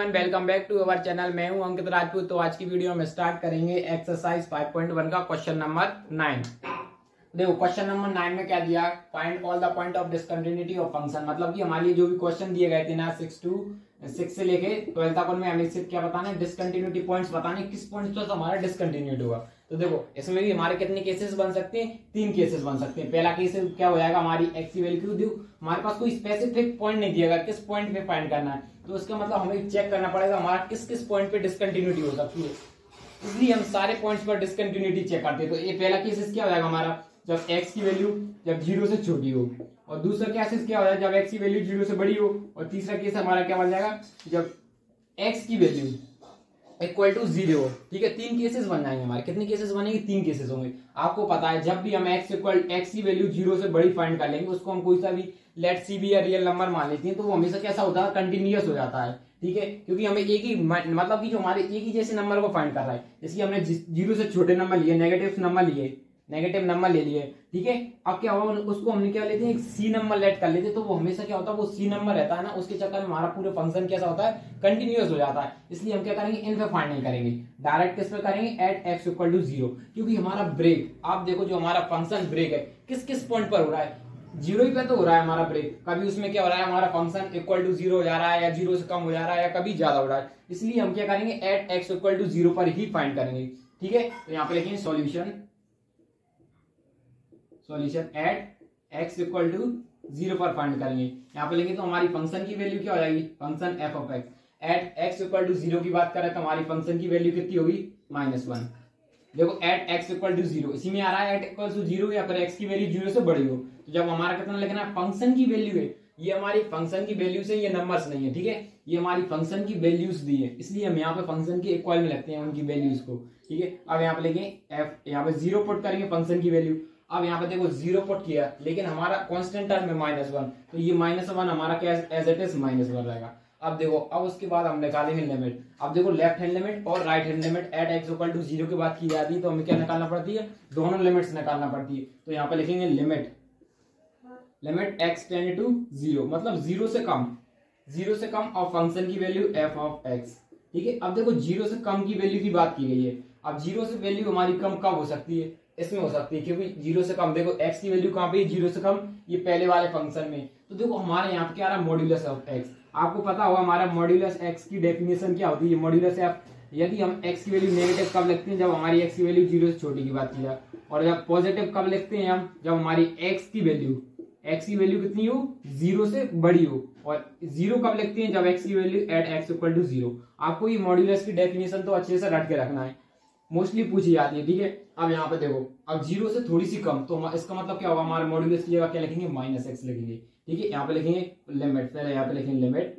Everyone welcome back to our channel मैं हूँ अंकित राजपूत। तो आज की वीडियो में स्टार्ट करेंगे एक्सरसाइज 5.1 का क्वेश्चन नंबर नाइन देखो क्वेश्चन नंबर नाइन में क्या दिया? Find all the point of discontinuity of function मतलब कि हमारे लिए जो भी क्वेश्चन दिए गए थे ना सिक्स टू सिक्स से लेके ट्वेल्थ तक उनमें हमें सिर्फ़ क्या बताना है? डिसकंटिन्यूटी पॉइंट्स बताने। किस पॉइंट पर हमारा डिसकंटिन्यूटी होगा? तो देखो, इसमें भी हमारे कितने केसेस बन सकते हैं? तीन केसेस बन सकते हैं। पहला केस क्या हो जाएगा? हमारी एक्स की वैल्यू क्यों हमारे पास कोई स्पेसिफिक पॉइंट नहीं दिया किस पॉइंट पे फाइंड करना है? तो उसका मतलब हमें चेक करना पड़ेगा, हमारा किस किस पॉइंट पे डिसकंटिन्यूटी हो सकती है। इसलिए हम सारे पॉइंट्स पर डिसकंटिन्यूटी चेक करते हैं। तो ये पहला केसेस क्या हो जाएगा हमारा? जब एक्स की वैल्यू जब ज़ीरो से छोटी हो और दूसरा केसेस क्या हो जाएगा जब x की वैल्यू ज़ीरो से बड़ी हो, और तीसरा केस हमारा क्या बन जाएगा? जब एक्स की वैल्यू इक्वल टू ज़ीरो ठीक है? तीन केसेस बन जाएँगे हमारे। कितने केसेस बनेंगे? तीन केसेस होंगे। आपको पता है, जब भी हम एक्स इक्वल एक्स की वैल्यू ज़ीरो से बड़ी फाइंड कर लेंगे, उसको हम कोई सा भी लेट सी बी या रियल नंबर मान लेते हैं तो वो हमेशा कैसा होता है? कंटिन्यूस हो जाता है, ठीक है? क्योंकि हमें एक ही मतलब कि जो हमारे एक ही जैसे नंबर को फाइंड कर रहा है। जैसे हमने ज़ीरो से छोटे नंबर लिए नेगेटिव नंबर लिए नेगेटिव नंबर ले लिए। ठीक है? अब क्या हुआ? उसको हमने क्या लेते हैं? एक सी नंबर लेट कर लेते तो वो हमेशा क्या होता है? वो सी नंबर रहता है ना? उसके चक्कर में हमारा पूरा फ़ंक्शन कैसा होता है? कंटिन्यूस हो जाता है। इसलिए हम क्या करेंगे? इन पे फाइंड करेंगे। डायरेक्ट किस पे करेंगे? At x equal to zero क्योंकि हमारा ब्रेक आप देखो जो हमारा फ़ंक्शन ब्रेक है, किस किस पॉइंट पर हो रहा है? ज़ीरो ही पे तो हो रहा है हमारा ब्रेक कभी उसमें क्या हो रहा है? हमारा फ़ंक्शन इक्वल टू ज़ीरो हो जा रहा है या ज़ीरो से कम हो जा रहा है या कभी ज़्यादा हो रहा है। इसलिए हम क्या करेंगे? At x equal to zero पर ही फाइंड करेंगे। ठीक है? तो यहाँ पे लिखेंगे solution solution at x equal to zero पर फाइंड करेंगे। यहाँ पे लेंगे तो हमारी फ़ंक्शन की वैल्यू क्या हो जाएगी? Function F of x at x equal to zero की बात करें तो हमारी फ़ंक्शन की वैल्यू कितनी होगी? माइनस वन देखो at x equal to zero इसी में आ रहा है एट इक्वल टू ज़ीरो या फिर एक्स की वैल्यू ज़ीरो से बड़ी हो। तो जब हमारा कितना लिखना है? फ़ंक्शन की वैल्यू है। ये हमारी फ़ंक्शन की वैल्यू से ये नंबर्स नहीं है, ठीक है? ये हमारी फ़ंक्शन की वैल्यूज़ दी है। इसलिए हम यहाँ पे फ़ंक्शन के इक्वल में लगते हैं उनकी वैल्यूज़ को, ठीक है? अब यहाँ पे लेंगे एफ़ यहाँ पे ज़ीरो पुट करेंगे फ़ंक्शन की वैल्यू अब यहाँ पे देखो ज़ीरो पुट किया लेकिन हमारा कॉन्स्टेंट टर्म है माइनस वन तो ये माइनस वन हमारा क्या as it is minus one रहेगा। अब देखो, अब उसके बाद हम निकालेंगे लिमिट अब देखो लेफ़्ट हैंड लिमिट और right hand limit at x equal to zero की बात की जाती है तो हमें क्या निकालना पड़ती है? दोनों लिमिट्स निकालना पड़ती है। तो यहाँ पे लिखेंगे limit limit x tends to zero मतलब ज़ीरो से कम। ज़ीरो से कम और फ़ंक्शन की वैल्यू एफ़ ऑफ़ एक्स ठीक है? अब देखो ज़ीरो से कम की वैल्यू की बात की गई है। अब ज़ीरो से वैल्यू हमारी कम कब हो सकती है? इसमें हो सकती है, क्योंकि ज़ीरो से कम, देखो एक्स की वैल्यू कहाँ पे ज़ीरो से कम, ये पहले वाले फ़ंक्शन में। तो देखो, हमारे यहाँ पे क्या आ रहा है? मॉड्यूलस ऑफ़ एक्स आपको पता होगा, हमारा मॉड्यूलस एक्स की डेफिनेशन क्या होती है? मॉड्यूलस एफ़ यदि हम एक्स की वैल्यू नेगेटिव कब लिखते हैं? जब हमारी एक्स की वैल्यू ज़ीरो से छोटी की बात की जाए। और जब पॉजिटिव कब लिखते हैं हम? जब हमारी एक्स की वैल्यू एक्स की वैल्यू कितनी हो? ज़ीरो से बड़ी हो। और ज़ीरो कब लिखते हैं? जब एक्स की value at x equal to zero आपको ये मॉड्यूलस की डेफिनेशन तो अच्छे से रट के रखना है। मोस्टली पूछी जाती है, ठीक है? अब यहाँ पे देखो, अब ज़ीरो से थोड़ी सी कम तो इसका मतलब क्या होगा हमारे मॉड्यूलस की जगह क्या लिखेंगे? माइनस एक्स लिखेंगे, ठीक है? यहाँ पे लिखेंगे लिमिट पहले यहाँ पे लिखेंगे लिमिट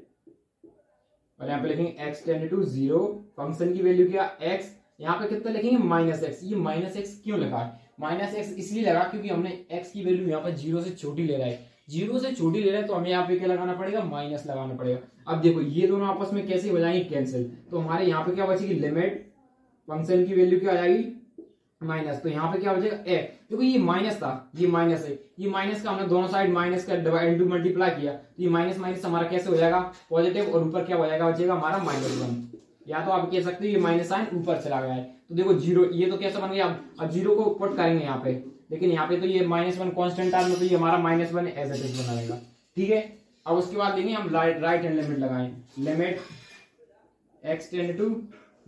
और यहाँ पे लिखेंगे x tends to zero function की वैल्यू क्या? एक्स यहाँ पे कितना लिखेंगे? माइनस एक्स ये माइनस एक्स क्यों लिखा है? माइनस एक्स इसलिए लगा क्योंकि हमने एक्स की वैल्यू यहाँ पर ज़ीरो से छोटी ले रहा है। ज़ीरो से छोटी ले रहा है तो हमें यहाँ पे क्या लगाना पड़ेगा? माइनस लगाना पड़ेगा। अब देखो, ये दोनों आपस में कैसे हो जाएँगे? कैंसिल तो हमारे यहाँ पे क्या बचेगी? लिमिट फ़ंक्शन की वैल्यू क्या आ जाएगी? माइनस तो यहाँ पे क्या हो जाएगा ए देखो ये माइनस था, ये माइनस है। ये माइनस का हमने दोनों साइड माइनस का डिवाइड टू मल्टीप्लाई किया। तो ये माइनस माइनस हमारा कैसे हो जाएगा? पॉजिटिव और ऊपर क्या हो जाएगा? बचेगा हमारा माइनस वन या तो आप कह सकते हो ये माइनस साइन ऊपर चला गया है। तो देखो ज़ीरो ये तो कैसे बन गया? अब ज़ीरो को पुट करेंगे यहाँ पे। लेकिन यहाँ पे तो ये माइनस वन कॉन्स्टेंट टर्म तो ये हमारा माइनस वन एज एट बना रहेगा। ठीक है? अब उसके बाद देंगे हम राइट हैंड लिमिट लगाएँ। Limit x tends to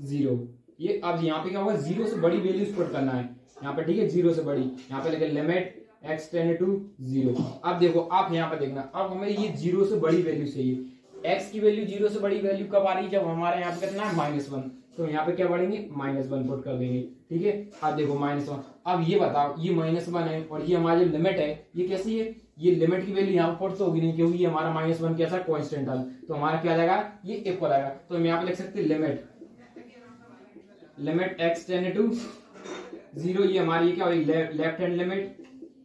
zero ये अब यहाँ पे क्या होगा? ज़ीरो से बड़ी वैल्यू पुट करना है। यहाँ पे ठीक है? ज़ीरो से बड़ी। यहाँ पे लिखे limit x tends to zero अब देखो, आप यहाँ पे देखना। अब हमें ये ज़ीरो से बड़ी वैल्यू चाहिए। एक्स की वैल्यू ज़ीरो से बड़ी वैल्यू कब आ रही है? जब हमारे यहाँ पे कितना? है माइनस वन तो यहाँ पे क्या बढ़ेंगे? माइनस वन पुट कर देंगे। ठीक है? अब देखो माइनस वन अब ये बताओ, ये माइनस वन है और ये हमारी लिमिट है, ये कैसी है? ये लिमिट की वैल्यू यहाँ पर पुट तो होगी नहीं, क्योंकि ये हमारा माइनस वन कैसा? कॉन्स्टेंट तो हमारा क्या आ जाएगा? ये इक्वल आएगा। तो हम यहाँ पे लिख सकते limit limit x tends to zero ये हमारी क्या होगी left hand limit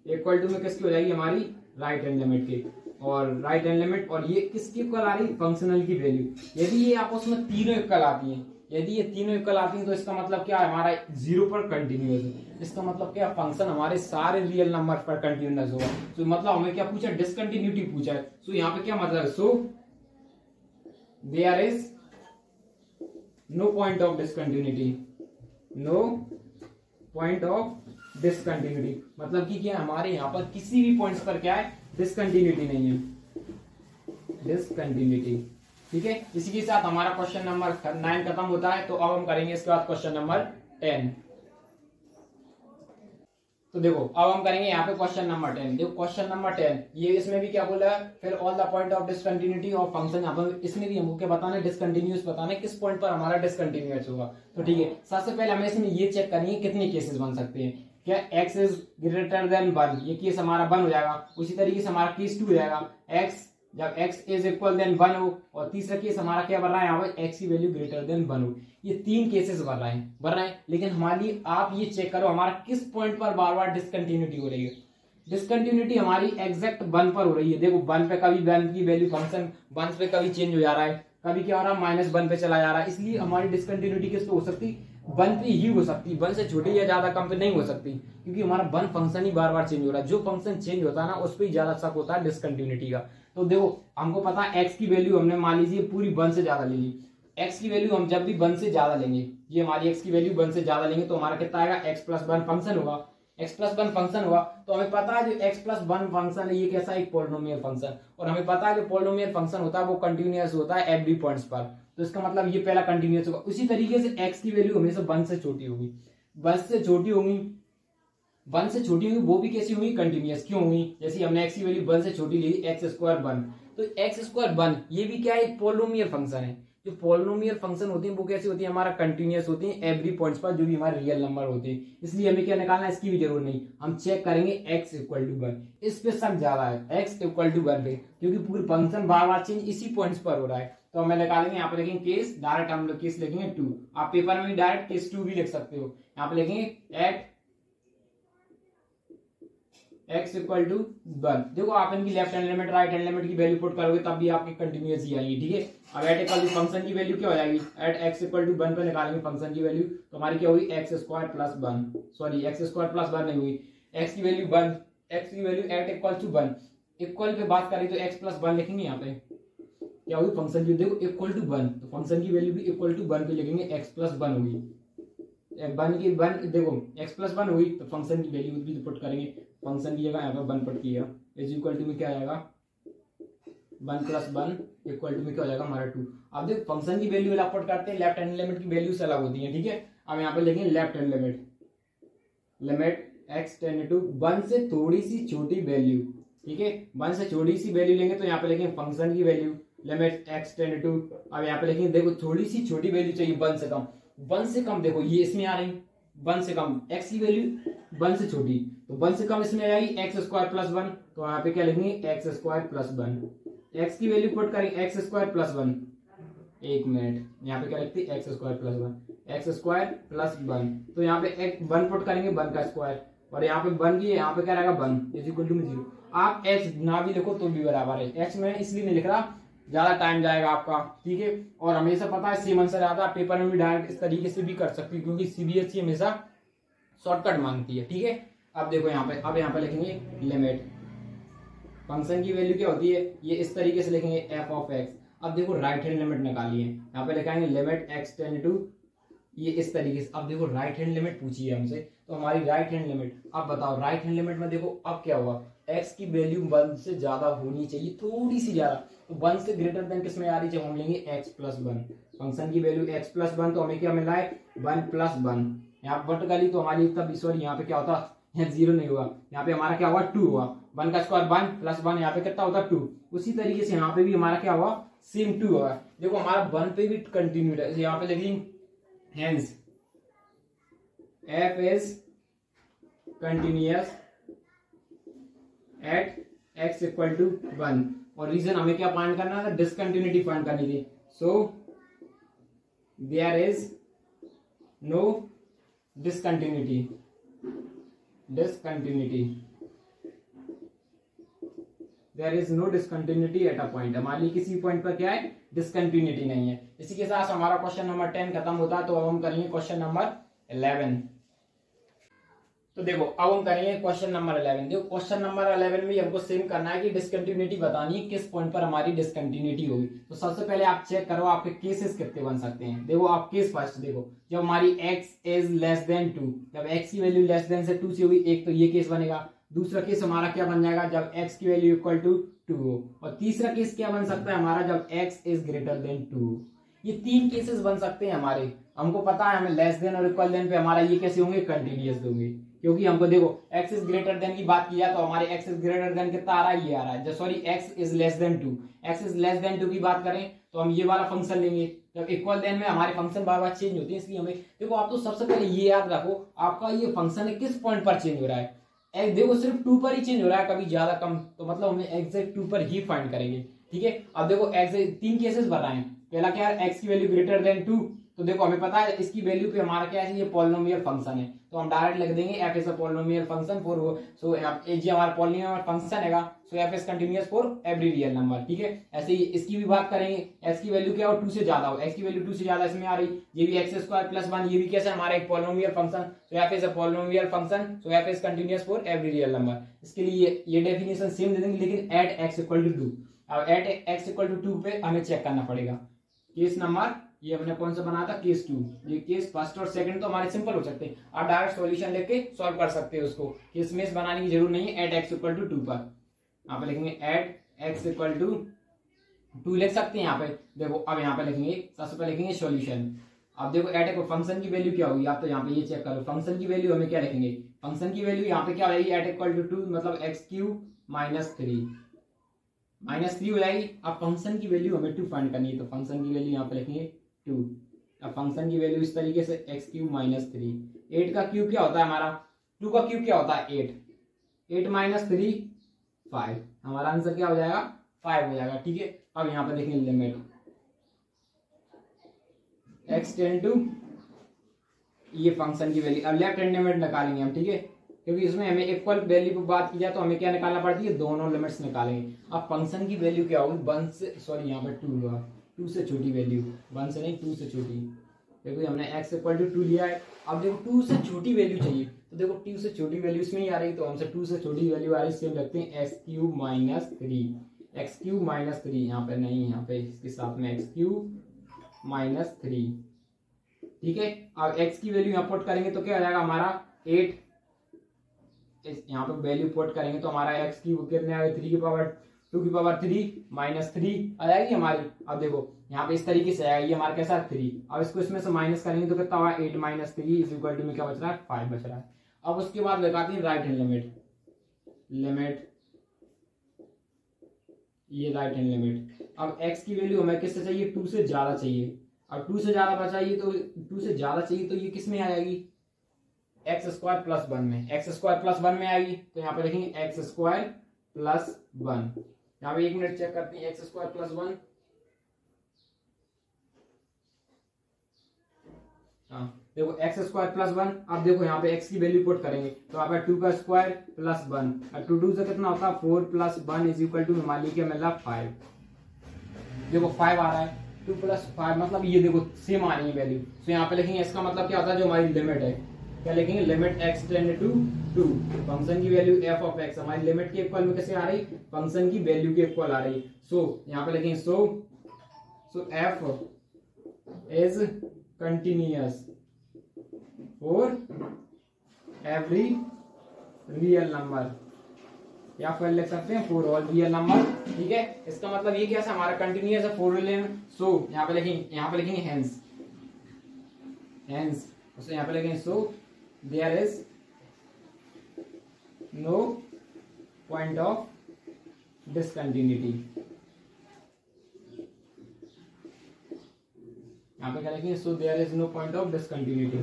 equal to में किसकी हो जाएगी? हमारी राइट हैंड लिमिट की। और राइट हैंड लिमिट और ये किसकी इक्वल आ रही? फंक्शनल की वैल्यू यदि ये आपस में तीनों इक्वल आती हैं, यदि ये तीनों इक्वल आती हैं तो इसका मतलब क्या है? हमारा ज़ीरो पर कंटिन्यूस है। इसका मतलब क्या फ़ंक्शन हमारे सारे रियल नंबर पर कंटिन्यूस होगा। तो मतलब हमें क्या पूछा? डिसकंटिन्यूटी पूछा है। सो यहाँ पे क्या मतलब so there is no point of discontinuity no point of discontinuity मतलब कि क्या हमारे यहाँ पर किसी भी पॉइंट पर क्या है? डिसकंटिन्यूटी नहीं है। डिसकंटिन्यूटी ठीक है? इसी के साथ हमारा क्वेश्चन नंबर नाइन खत्म होता है तो अब हम करेंगे इसके बाद क्वेश्चन नंबर टेन तो देखो, अब हम करेंगे यहाँ पे क्वेश्चन नंबर टेन देखो क्वेश्चन नंबर टेन ये इसमें भी क्या बोला है? फिर all the point of discontinuity of function यहाँ पर इसमें भी हमको क्या बताना है डिसकंटिन्यूस बताना है किस पॉइंट पर हमारा डिसकंटिन्यूस होगा? तो ठीक है, सबसे पहले हमें इसमें ये चेक करेंगे कितने केसेस बन सकते हैं। क्या x is greater than one ये केस हमारा वन हो जाएगा। उसी तरीके से हमारा केस टू हो जाएगा। x जब x is equal than one हो, और तीसरा केस हमारा क्या बन रहा है? यहाँ पर x की वैल्यू ग्रेटर देन वन हो। ये तीन केसेस बन रहे हैं, बन रहे हैं। लेकिन हमारी आप ये चेक करो, हमारा किस पॉइंट पर बार बार डिसकंटिन्यूटी हो रही है? डिसकंटिन्यूटी हमारी एग्जैक्ट वन पर हो रही है। देखो वन पे कभी वन की वैल्यू फ़ंक्शन वन पे कभी चेंज हो जा रहा है। कभी क्या हो रहा है? माइनस वन पे चला जा रहा है। इसलिए हमारी डिसकंटिन्यूटी किस पे हो सकती? वन पे ही हो सकती। वन से छोटी या ज़्यादा कम पे नहीं हो सकती। क्योंकि हमारा वन फ़ंक्शन ही बार बार चेंज हो रहा है। जो फ़ंक्शन चेंज होता है ना, उस पर ही ज़्यादा शक होता है डिसकंटिन्यूटी का। तो देखो, हमको पता है एक्स की वैल्यू हमने मान लीजिए पूरी वन से ज़्यादा ले ली। एक्स की वैल्यू हम जब भी वन से ज़्यादा लेंगे, ये हमारी एक्स की वैल्यू वन से ज़्यादा लेंगे तो हमारा कितना आएगा? एक्स प्लस वन फ़ंक्शन होगा। एक्स प्लस वन फ़ंक्शन हुआ तो हमें पता है जो एक्स प्लस वन फ़ंक्शन है, ये कैसा एक पोलिनोमियल फ़ंक्शन और हमें पता है जो पोलिनोमियल फ़ंक्शन होता है, वो कंटिन्यूस होता है एवरी पॉइंट्स पर। तो इसका मतलब ये पहला कंटिन्यूस होगा। उसी तरीके से एक्स की वैल्यू हमेशा वन से छोटी होगी। वन से छोटी होगी वन से छोटी हुई, वो भी कैसी हुई कंटिन्यूस क्यों हुई जैसे हमने एक्स की वैल्यू वन से छोटी ली एक्स स्क्वायर वन। तो एक्स स्क्वायर वन, ये भी क्या है? एक पोलोमियल फ़ंक्शन है। जो पोलोमियल फ़ंक्शन होती है, वो कैसी होती है? हमारा कंटिन्यूस होती है एवरी पॉइंट्स पर जो भी हमारे रियल नंबर होते हैं। इसलिए हमें क्या निकालना है? इसकी भी ज़रूरत नहीं। हम चेक करेंगे एक्स इक्वल टू वन इस पे सब ज़्यादा है। एक्स इक्वल टू वन पे। क्योंकि पूरी फ़ंक्शन बार बार चेंज इसी पॉइंट्स पर हो रहा है। तो हमें निकालेंगे, यहाँ पे लिखेंगे केस डायरेक्ट हम लोग केस लिखेंगे टू आप पेपर में डायरेक्ट केस टू भी लिख सकते हो। यहाँ पे लिखेंगे at x equal to one देखो, आप इनकी left hand limit right hand limit की वैल्यू पुट करोगे, तब भी आपकी कंटिन्यूस ही आएगी, ठीक है? अब एट इक्वल टू फ़ंक्शन की वैल्यू क्या हो जाएगी? At x equal to one पे निकालेंगे फ़ंक्शन की वैल्यू तो हमारी क्या हुई x square plus one sorry x square plus one नहीं हुई. एक्स की वैल्यू वन एक्स की value at equal to one equal पे बात करें तो एक्स प्लस वन लिखेंगे यहाँ पे। क्या हुई फ़ंक्शन की देखो इक्वल टू वन तो फ़ंक्शन की वैल्यू भी इक्वल टू वन पे लिखेंगे एक्स प्लस वन होगी। वन की वन देखो एक्स प्लस वन हुई तो फ़ंक्शन की वैल्यू भी पुट करेंगे। फ़ंक्शन की जगह यहाँ पर वन पुट किया। इज़ इक्वल टू में क्या आएगा? One plus one equal to में क्या हो जाएगा? हमारा टू अब देखो, फ़ंक्शन की वैल्यू पुट करते हैं लेफ़्ट हैंड लिमिट की वैल्यू अलग होती है, ठीक है? अब यहाँ पे लिखेंगे left hand limit limit x tends to one से थोड़ी सी छोटी वैल्यू ठीक है? वन से छोटी सी वैल्यू लेंगे तो यहाँ पे लिखेंगे फ़ंक्शन की value limit x tends to अब यहाँ पे लिखेंगे देखो, थोड़ी सी छोटी वैल्यू चाहिए वन से कम. वन से कम देखो, ये इसमें आ रही वन से कम एक्स की वैल्यू, वन से छोटी। तो वन से कम इसमें आएगी एक्स स्क्वायर प्लस वन तो यहाँ पे क्या लिखेंगे? X square plus one x की वैल्यू पुट करेंगे एक्स स्क्वायर प्लस वन एक मिनट। यहाँ पे क्या लिखते हैं? X square plus one x square plus one तो यहाँ पे एक वन पुट करेंगे वन का स्क्वायर और यहाँ पे वन की यहाँ पे क्या रहेगा? One is equal to zero आप एक्स ना भी लिखो तो भी बराबर है। एक्स में इसलिए नहीं लिख रहा ज़्यादा टाइम जाएगा आपका, ठीक है? और हमेशा पता है सेम आंसर आता है पेपर में भी डायरेक्ट इस तरीके से भी कर सकती है, क्योंकि सीबीएसई हमेशा शॉर्टकट मांगती है, ठीक है? अब देखो यहाँ पे, अब यहाँ पे लिखेंगे लिमिट फ़ंक्शन की वैल्यू क्या होती है? ये इस तरीके से लिखेंगे एफ़ ऑफ़ एक्स अब देखो राइट हैंड लिमिट निकालिए। यहाँ पे लिखाएँगे लिमिट एक्स टेन टू ये इस तरीके से, अब देखो राइट हैंड लिमिट पूछिए हमसे तो हमारी राइट हैंड लिमिट अब बताओ राइट हैंड लिमिट में देखो अब क्या हुआ? एक्स की वैल्यू वन से ज़्यादा होनी चाहिए, थोड़ी सी ज़्यादा। तो वन से ग्रेटर देन किसमें आ रही है? हम लेंगे एक्स प्लस वन फ़ंक्शन की वैल्यू एक्स प्लस वन तो हमें क्या मिला है? वन प्लस वन यहाँ वर्टिकली तो हमारी तब सॉरी यहाँ पे क्या होता? यहाँ ज़ीरो नहीं हुआ यहाँ पे हमारा क्या हुआ? टू हुआ। वन का स्क्वायर वन प्लस वन यहाँ पे कितना होता? टू उसी तरीके से यहाँ पे भी हमारा क्या हुआ? सेम टू हुआ देखो, हमारा वन पे भी कंटिन्यू है। यहाँ पे hence f is continuous at x equal to one और रीजन हमें क्या फाइंड करना था? डिसकंटिन्यूटी फाइंड करनी थी. So there is no discontinuity discontinuity there is no discontinuity at a point हमारे लिए किसी पॉइंट पर क्या है? डिसकंटिन्यूटी नहीं है. इसी के साथ हमारा क्वेश्चन नंबर टेन खत्म होता है तो अब हम करेंगे क्वेश्चन नंबर इलेवन तो देखो, अब हम करेंगे क्वेश्चन नंबर इलेवन देखो क्वेश्चन नंबर इलेवन में हमको सेम करना है कि डिसकंटिन्यूटी बतानी है किस पॉइंट पर हमारी डिसकंटिन्यूटी होगी। तो सबसे पहले आप चेक करो, आपके केसेस कितने बन सकते हैं। देखो, आप केस फ़र्स्ट देखो। जब हमारी x is less than two जब x की वैल्यू लेस देन से टू से होगी, एक तो ये केस बनेगा। दूसरा केस हमारा क्या बन जाएगा जब एक्स की वैल्यू इक्वल टू टू हो। और तीसरा केस क्या बन सकता है हमारा जब x is greater than two ये तीन केसेस बन सकते हैं हमारे। हमको पता है हमें लेस देन और इक्वल देन पे हमारा ये कैसे होंगे? कंटिन्यूस होंगे। क्योंकि हमको देखो, x इज़ ग्रेटर देन की बात किया तो हमारे x इज़ ग्रेटर देन कितना आ रहा है ये आ रहा है। Sorry x is less than two x is less than two की बात करें तो हम ये वाला फ़ंक्शन लेंगे। जब इक्वल देन में हमारे फ़ंक्शन बार बार चेंज होते हैं, इसलिए हमें देखो, आप तो सबसे पहले ये याद रखो, आपका ये फ़ंक्शन किस पॉइंट पर चेंज हो रहा है। देखो, सिर्फ़ टू पर ही चेंज हो रहा है, कभी ज़्यादा कम तो मतलब हमें एग्जैक्ट टू पर ही फाइंड करेंगे। ठीक है? अब देखो एक्स तीन केसेस हैं। पहला क्या है? एक्स की वैल्यू ग्रेटर देन टू तो देखो, हमें पता है इसकी वैल्यू पे हमारा क्या है, ये पॉलिनोमियल फ़ंक्शन है। तो हम डायरेक्ट लिख देंगे f a polynomial function for so जी हमारा पॉलिनोमियल फ़ंक्शन है so f is continuous for every real number ठीक है? ऐसे ही इसकी भी बात करेंगे एक्स की वैल्यू क्या हो? टू से ज़्यादा हो। एक्स की वैल्यू टू से ज़्यादा इसमें आ रही, ये भी एक्स स्क्वायर प्लस वन ये भी कैसे हमारा एक polynomial function so f is a polynomial function so f is continuous for every real number इसके लिए ये डेफिनेशन सेम दे देंगे, लेकिन at x equal to two अब at x equal to two पे हमें चेक करना पड़ेगा केस नंबर ये हमने कौन सा बनाया था? Case two. ये केस फ़र्स्ट और सेकंड तो हमारे सिंपल हो सकते हैं। आप डायरेक्ट सॉल्यूशन लेके सॉल्व कर सकते हैं उसको। केस बनाने की ज़रूरत नहीं है। At x equal to two पर। यहाँ पे लिखेंगे at x equal to two लिख सकते हैं यहाँ पे। देखो, अब यहाँ पे लिखेंगे, सबसे पहले लिखेंगे सॉल्यूशन अब देखो एट एक फ़ंक्शन की वैल्यू क्या होगी? आप तो यहाँ पे ये चेक करो फ़ंक्शन की वैल्यू हमें क्या लिखेंगे? फ़ंक्शन की वैल्यू यहाँ पे क्या हो एट इक्वल टू टू मतलब x cube minus three minus three हो जाएगी। अब फ़ंक्शन की वैल्यू हमें टू फाइंड करनी है। तो फ़ंक्शन की वैल्यू यहाँ पे लिखेंगे टू अब फ़ंक्शन की वैल्यू इस तरीके से x cube minus three eight का क्यूब क्या होता है हमारा? टू का क्यूब क्या होता है? Eight eight minus three five हमारा आंसर क्या हो जाएगा? फाइव हो जाएगा, ठीक है? अब यहाँ पे देखेंगे लिमिट एक्स टेन टू ये फ़ंक्शन की वैल्यू अब लेफ़्ट हैंड लिमिट निकालेंगे हम, ठीक है? क्योंकि इसमें हमें इक्वल वैल्यू पर बात की जाए तो हमें क्या निकालना पड़ती है? दोनों लिमिट्स निकालेंगे। अब फ़ंक्शन की वैल्यू क्या होगी? वन से सॉरी यहाँ पे टू हुआ। टू से छोटी वैल्यू, वन से नहीं, टू से छोटी। देखो हमने एक्स इक्वल टू टू लिया है। अब देखो टू से छोटी वैल्यू चाहिए। तो देखो टू से छोटी वैल्यू इसमें ही आ रही तो हमसे टू से छोटी वैल्यू आ रही, इसलिए रखते हैं x cube minus three x cube minus three यहाँ पे नहीं, यहाँ पे इसके साथ में एक्स क्यूब माइनस थ्री ठीक है? अब एक्स की वैल्यू यहाँ पुट करेंगे तो क्या आ जाएगा हमारा? एट यहाँ पे वैल्यू पुट करेंगे तो हमारा एक्स क्यूब कितने आ गए? थ्री की पावर टू की पावर थ्री माइनस थ्री आ जाएगी हमारी। अब देखो, यहाँ पे इस तरीके से आएगा हमारे कैसा थ्री अब इसको इसमें से माइनस करेंगे तो कितना हुआ? Eight minus three is equal to में क्या बच रहा है? फाइव बच रहा है। अब उसके बाद लगाते हैं राइट हैंड लिमिट लिमिट ये राइट हैंड लिमिट अब x की वैल्यू हमें किससे चाहिए? टू से ज़्यादा चाहिए। अब टू से ज़्यादा बचाइए तो टू से ज़्यादा चाहिए तो ये किसमें आ जाएगी? एक्स स्क्वायर प्लस वन में। एक्स स्क्वायर प्लस वन में आएगी। तो यहाँ पे लिखेंगे एक्स स्क्वायर प्लस वन यहाँ पे एक मिनट चेक करते हैं एक्स स्क्वायर प्लस वन हाँ देखो एक्स स्क्वायर प्लस वन अब देखो यहाँ पे एक्स की वैल्यू पुट करेंगे। तो यहाँ पे टू का square plus one two two से कितना होता है? Four plus one is equal to मान लीजिए रहा फाइव देखो फाइव आ रहा है। टू प्लस फाइव मतलब ये देखो सेम आ रही है वैल्यू तो यहाँ पे लिखेंगे इसका मतलब क्या होता है? जो हमारी लिमिट है। क्या लिखेंगे? Limit x tend to two function की वैल्यू एफ़ ऑफ़ एक्स हमारी लिमिट के इक्वल में कैसे आ रही? फ़ंक्शन की वैल्यू के इक्वल आ रही. सो so, यहाँ पे लिखेंगे so so f is continuous for every real number या फिर लिख सकते हैं फॉर ऑल रियल नंबर ठीक है? इसका मतलब ये क्या हमारा कंटिन्यूस है फॉर रियल सो यहाँ पे लिखेंगे यहाँ पे लिखेंगे हेंस हेंस तो यहाँ पे लिखेंगे सो there is no point of discontinuity. यहाँ पे क्या so there is no point of discontinuity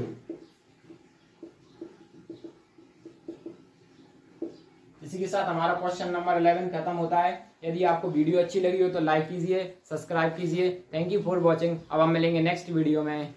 इसी के साथ हमारा क्वेश्चन नंबर 11 खत्म होता है। यदि आपको वीडियो अच्छी लगी हो तो लाइक कीजिए सब्सक्राइब कीजिए। थैंक यू फॉर वॉचिंग अब हम मिलेंगे नेक्स्ट वीडियो में।